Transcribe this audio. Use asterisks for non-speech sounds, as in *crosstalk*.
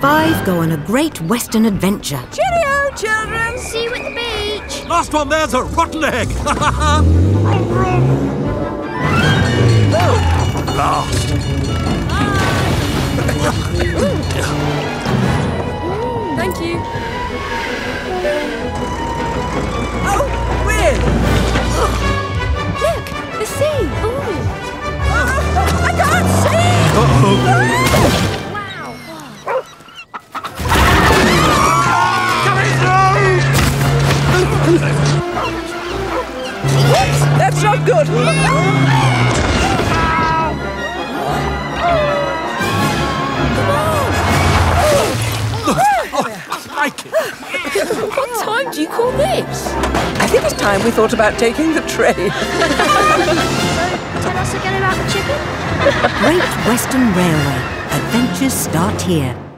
Five go on a great western adventure. Cheerio, children! See you at the beach. Last one there's a rotten egg. *laughs* Last. Thank you. Oh, weird! Look, the sea. Ooh. Oh, I can't That's not good! Crikey. What time do you call this? I think it's time we thought about taking the train. Tell us again about the chicken. Great Western Railway. Adventures start here.